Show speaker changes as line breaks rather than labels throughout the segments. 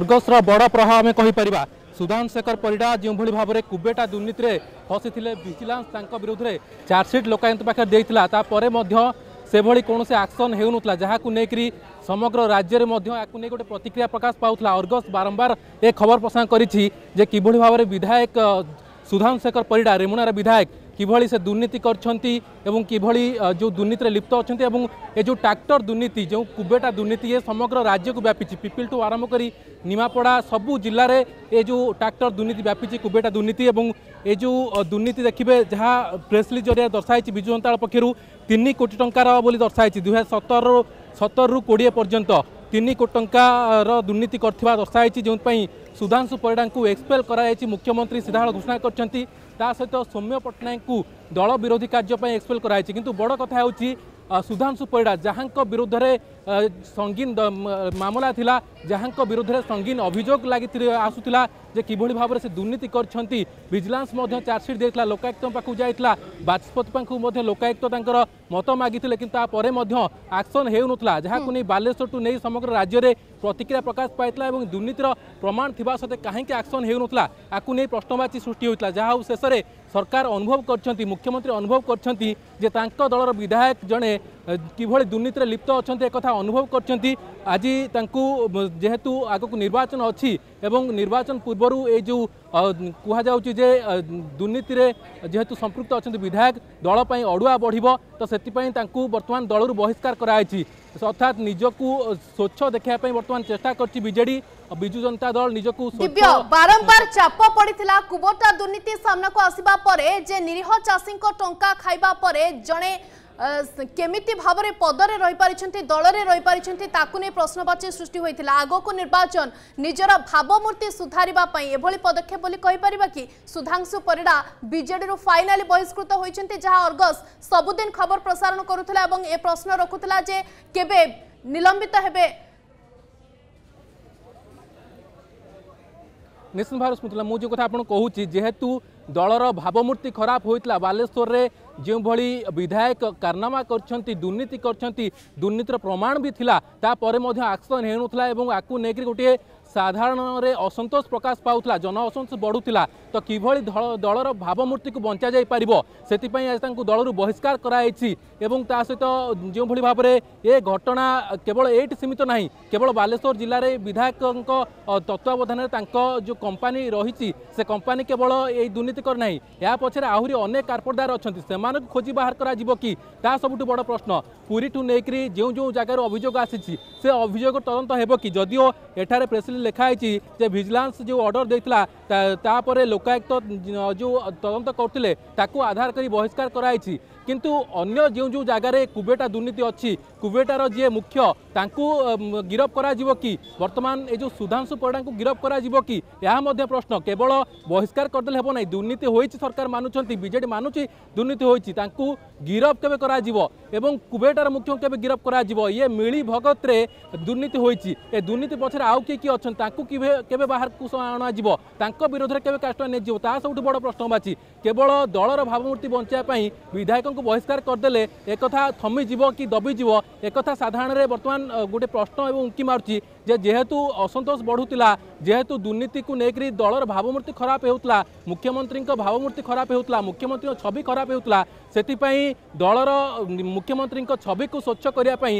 Burgess बड़ प्रभाव आम कहीपर सुधान शेखर पिडा जो भाई भाव में कुबेटा दुर्नीति में फसी थे भिजिलांस विरोध में चार्जसीट लोकायत पाखे देतापर से भाई कौन से आक्सन होता जहाँ को समग्र राज्य में गोटे प्रतिक्रिया प्रकाश पाला अर्गस बारंबार ए खबर प्रसाद कर विधायक ସୁଧାଂଶେଖର ପରିଡ଼ା ରେମୁଣାର ବିଧାୟକ কিভাবে সে দুর্নীতি করছেন এবং কিভাবে যে দুর্নীতি লিপ্ত অনেক এবং এ যে ট্রাক্টর দুর্নীতি যে কুবেটা দুর্নীতি এ সমগ্র রাজ্যক ব্যাপিছে পিপিলঠু আরম্ভ করে নিমাপড়া সবু জেলার এ যে ট্রাক্টর দুর্নীতি ব্যাপিছে কুবেটা দুর্নীতি এবং এ যে দুর্নীতি দেখবে যা প্রেসলিজ জরিয়া দর্শাইছে বিজু জনতা পক্ষ তিন কোটি টঙ্কার বলে দর্শাইছে দুই হাজার সতর সতরু কোড়ি পর্যন্ত तीन कोटि टकर दुर्नीति कर दर्शाई जोपाई सुधांशु पैडा को एक्सपेल कर मुख्यमंत्री सीधा घोषणा कर सहित सौम्य पट्टनायक दल विरोधी कार्यपाई एक्सपेल कर बड़ कथ सुधांशु पैडा जहाँ विरुद्ध में সঙ্গীন মামলা লা যা বিধে সঙ্গীন অভিযোগ লাগি আসুলা যে কিভাবে ভাবে সে দুর্নীতি করছেন ভিজিলান্স চার্জসিট দিয়ে লোকায়ুক্ত পাখু যাই বাচস্পতি পাখ লোকায়ুক্ত তাঁর মত মাগিলে কিন্তু তাপরে আকশন হয়ে নথিলা যা বালেশ্বর টু নেই সমগ্র রাজ্যের প্রতিক্রিয়া প্রকাশ পাই এবং দুর্নীতির প্রমাণ থাকা সত্ত্বে কাহিকি আকশন হয়ে নথিলা আকু নেই প্রশ্নবাচী সৃষ্টি হয়েছিল যা হোক শেষে সরকার অনুভব করছেন মুখ্যমন্ত্রী অনুভব করছেন যে তাঁর দলর বিধায়ক জনে কিভাবে দুর্নীতি লিপ্ত অনেক একথা ଅନୁଭବ କରିଛନ୍ତି ଆଜି ତାଙ୍କୁ ଯେହେତୁ ଆଗକୁ ନିର୍ବାଚନ ଅଛି ଏବଂ ନିର୍ବାଚନ ପୂର୍ବରୁ ଏଇ ଯେଉଁ କୁହାଯାଉଛି ଯେ ଦୁର୍ନୀତିରେ ଯେହେତୁ ସମ୍ପୃକ୍ତ ଅଛନ୍ତି ବିଧାୟକ ଦଳ ପାଇଁ ଅଡ଼ୁଆ ବଢ଼ିବ ତ ସେଥିପାଇଁ ତାଙ୍କୁ ବର୍ତ୍ତମାନ ଦଳରୁ ବହିଷ୍କାର କରାଯାଇଛି ଅର୍ଥାତ୍ ନିଜକୁ ସ୍ୱଚ୍ଛ ଦେଖାଇବା ପାଇଁ ବର୍ତ୍ତମାନ ଚେଷ୍ଟା କରିଛି ବିଜେଡି ବିଜୁ ଜନତା ଦଳ ନିଜକୁ
ବାରମ୍ବାର ଚାପ ପଡ଼ିଥିଲା କୁବଟା ଦୁର୍ନୀତି ସାମ୍ନାକୁ ଆସିବା ପରେ ଯେ ନିରୀହ ଚାଷୀଙ୍କ ଟଙ୍କା ଖାଇବା ପରେ ଜଣେ কেমিতি ভাবে পদরে রইপারি দলরে রইপারি তাকে প্রশ্নবাচী সৃষ্টি হয়েছিল আগক নির্বাচন নিজের ভাবমূর্তি সুধারা এভাবে পদক্ষেপ বলে কইপার কি সুধাংশু পরিড়া বিজেডি ফাইনালি বহিষ্কৃত হয়েছেন যা অর্গস সবুদিন খবর প্রসারণ করুলা এবং এ প্রশ্ন রাখুলা যে কেবে নিলম্বিত হবে
ନିଶ୍ଚିତ ଭାବରେ ସ୍ମୃତିଲା ମୁଁ ଯେଉଁ କଥା ଆପଣ କହୁଛି ଯେହେତୁ ଦଳର ଭାବମୂର୍ତ୍ତି ଖରାପ ହୋଇଥିଲା ବାଲେଶ୍ୱରରେ ଯେଉଁଭଳି ବିଧାୟକ କାରନାମା କରିଛନ୍ତି ଦୁର୍ନୀତି କରିଛନ୍ତି ଦୁର୍ନୀତିର ପ୍ରମାଣ ବି ଥିଲା ତାପରେ ମଧ୍ୟ ଆକ୍ସନ୍ ହେଉନଥିଲା ଏବଂ ଆକୁ ନେଇକରି ଗୋଟିଏ ସାଧାରଣରେ ଅସନ୍ତୋଷ ପ୍ରକାଶ ପାଉଥିଲା ଜନ ଅସନ୍ତୋଷ ବଢ଼ୁଥିଲା ତ କିଭଳି ଦଳର ଭାବମୂର୍ତ୍ତିକୁ ବଞ୍ଚାଯାଇପାରିବ ସେଥିପାଇଁ ଆଜି ତାଙ୍କୁ ଦଳରୁ ବହିଷ୍କାର କରାଯାଇଛି ଏବଂ ତା ସହିତ ଯେଉଁଭଳି ଭାବରେ ଏ ଘଟଣା କେବଳ ଏଇଠି ସୀମିତ ନାହିଁ କେବଳ ବାଲେଶ୍ୱର ଜିଲ୍ଲାରେ ବିଧାୟକଙ୍କ ତତ୍ତ୍ୱାବଧାନରେ ତାଙ୍କ ଯେଉଁ କମ୍ପାନୀ ରହିଛି ସେ କମ୍ପାନୀ କେବଳ ଏଇ ଦୁର୍ନୀତି କରିନାହିଁ ଏହା ପଛରେ ଆହୁରି ଅନେକ କାର୍ପଟଦାର ଅଛନ୍ତି ସେମାନଙ୍କୁ ଖୋଜି ବାହାର କରାଯିବ କି ତା ସବୁଠୁ ବଡ଼ ପ୍ରଶ୍ନ ପୁରୀଠୁ ନେଇକରି ଯେଉଁ ଯେଉଁ ଜାଗାରୁ ଅଭିଯୋଗ ଆସିଛି ସେ ଅଭିଯୋଗ ତଦନ୍ତ ହେବ କି ଯଦିଓ ଏଠାରେ ପ୍ରେସିଡେଣ୍ଟ লেখা হয়েছি যে ভিজিলান্স যে অর্ডর দিয়েছিল তাপরে লোকায়ুক্ত যে তদন্ত করলে তাকে আধার করে বহিষ্কার করা হয়েছে কিন্তু অন্য যে যে জায়গায় কুবেটা দুর্নীতি অছি কুবেটার যে মুখ্য তাঁকু গিরফ করা কি বর্তমান এই যে সুধাংশু পরিড়া গিরফ করা কি ଏହା ମଧ୍ୟ ପ୍ରଶ୍ନ କେବଳ ବହିଷ୍କାର କରିଦେଲେ ହେବ ନାହିଁ ଦୁର୍ନୀତି ହୋଇଛି ସରକାର ମାନୁଛନ୍ତି ବିଜେଡ଼ି ମାନୁଛି ଦୁର୍ନୀତି ହୋଇଛି ତାଙ୍କୁ ଗିରଫ କେବେ କରାଯିବ ଏବଂ କୁବେଟାର ମୁଖ୍ୟ କେବେ ଗିରଫ କରାଯିବ ଇଏ ମିଳି ଭଗତରେ ଦୁର୍ନୀତି ହୋଇଛି ଏ ଦୁର୍ନୀତି ପଛରେ ଆଉ କିଏ କିଏ ଅଛନ୍ତି ତାଙ୍କୁ କେବେ ବାହାରକୁ ଅଣାଯିବ ତାଙ୍କ ବିରୋଧରେ କେବେ କାର୍ଯ୍ୟାନୁଷ୍ଠାନ ନିଆଯିବ ତାହା ସବୁଠୁ ବଡ଼ ପ୍ରଶ୍ନବାଚୀ କେବଳ ଦଳର ଭାବମୂର୍ତ୍ତି ବଞ୍ଚାଇବା ପାଇଁ ବିଧାୟକ ଲୋକଙ୍କୁ ବହିଷ୍କାର କରିଦେଲେ ଏକଥା ଥମିଯିବ କି ଦବିଯିବ ଏକଥା ସାଧାରଣରେ ବର୍ତ୍ତମାନ ଗୋଟେ ପ୍ରଶ୍ନ ଏବଂ ଉଙ୍କି ମାରୁଛି ଯେ ଯେହେତୁ ଅସନ୍ତୋଷ ବଢ଼ୁଥିଲା ଯେହେତୁ ଦୁର୍ନୀତିକୁ ନେଇକରି ଦଳର ଭାବମୂର୍ତ୍ତି ଖରାପ ହେଉଥିଲା ମୁଖ୍ୟମନ୍ତ୍ରୀଙ୍କ ଭାବମୂର୍ତ୍ତି ଖରାପ ହେଉଥିଲା ମୁଖ୍ୟମନ୍ତ୍ରୀଙ୍କ ଛବି ଖରାପ ହେଉଥିଲା ସେଥିପାଇଁ ଦଳର ମୁଖ୍ୟମନ୍ତ୍ରୀଙ୍କ ଛବିକୁ ସ୍ୱଚ୍ଛ କରିବା ପାଇଁ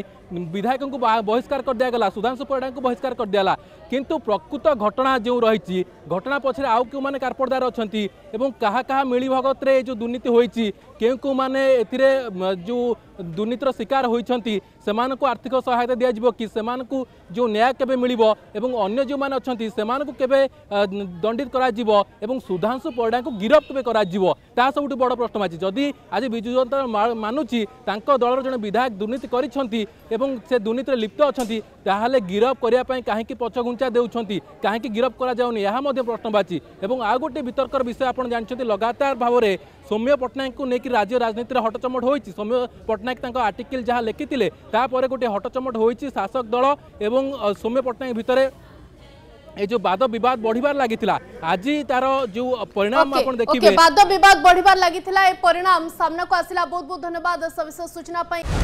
ବିଧାୟକଙ୍କୁ ବହିଷ୍କାର କରିଦିଆଗଲା ସୁଧାଂଶୁ ପରିଡ଼ାଙ୍କୁ ବହିଷ୍କାର କରିଦିଆଗଲା କିନ୍ତୁ ପ୍ରକୃତ ଘଟଣା ଯେଉଁ ରହିଛି ଘଟଣା ପଛରେ ଆଉ କେଉଁମାନେ କାରପଡ଼ଦାର ଅଛନ୍ତି ଏବଂ କାହା କାହା ମିଳିଭଗତରେ ଏ ଯେଉଁ ଦୁର୍ନୀତି ହୋଇଛି କେଉଁ କେଉଁମାନେ ଏଥିରେ ଯେଉଁ দুর্নীতির শিকার হয়েছেন সে আর্থিক সহায়তা দিয়াযিব কি সে যে ন্যায় কেবে মিলব এবং অন্য যে অনেক সে কেবে দণ্ডিত করা যাব এবং সুধাংশু পরিডা গিরফ কেবে করা যাব তা সবুঠু বড় প্রশ্ন আছে যদি আজ বিজু জনতা মানুছি তাঁক দলর জন বিধায়ক দুর্নীতি করেছেন এবং সে দুর্নীতির লিপ্ত অনেক গিরফ করা কাহি পছঘুঞ্চা দেছেন কাহি গিরফ করা যাওনি প্রশ্নবাচী এবং আউ গোটি বিতর্কর বিষয় আপনার জাঁচান লগাতার ভাবে সৌম্য পট্টনাক রাজ্য রাজনীতির হটচমট হয়েছে সৌম্য পট্টনাক पट्टनायक आर्टिकल जहाँ लिखी थे गोटे हटचमट हो शासक दल और सौम्य पट्टनायक भितर ए जो बाद बिवाद बढ़िबार लागितला आज तार जो परिणाम okay, आपण देखिबे ओके okay,
बाद बिवाद बढ़िबार लागितला ए परिणाम सामना को आसीला बहुत बहुत धन्यवाद सविशेष सूचना पई